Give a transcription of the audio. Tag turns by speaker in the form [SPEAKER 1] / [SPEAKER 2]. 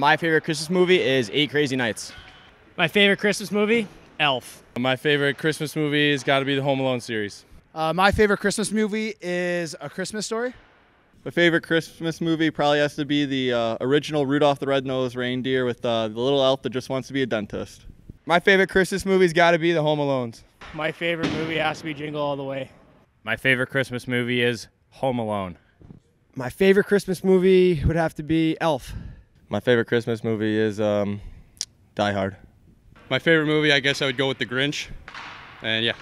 [SPEAKER 1] My favorite Christmas movie is Eight Crazy Nights.
[SPEAKER 2] My favorite Christmas movie? Elf.
[SPEAKER 3] My favorite Christmas movie has got to be the Home Alone series.
[SPEAKER 4] Uh, my favorite Christmas movie is A Christmas Story.
[SPEAKER 5] My favorite Christmas movie probably has to be the uh, original Rudolph the Red-Nosed Reindeer with uh, the little elf that just wants to be a dentist.
[SPEAKER 6] My favorite Christmas movie's got to be The Home Alones.
[SPEAKER 2] My favorite movie has to be Jingle All the Way.
[SPEAKER 7] My favorite Christmas movie is Home Alone.
[SPEAKER 8] My favorite Christmas movie would have to be Elf.
[SPEAKER 5] My favorite Christmas movie is um, Die Hard.
[SPEAKER 9] My favorite movie, I guess I would go with The Grinch. And yeah,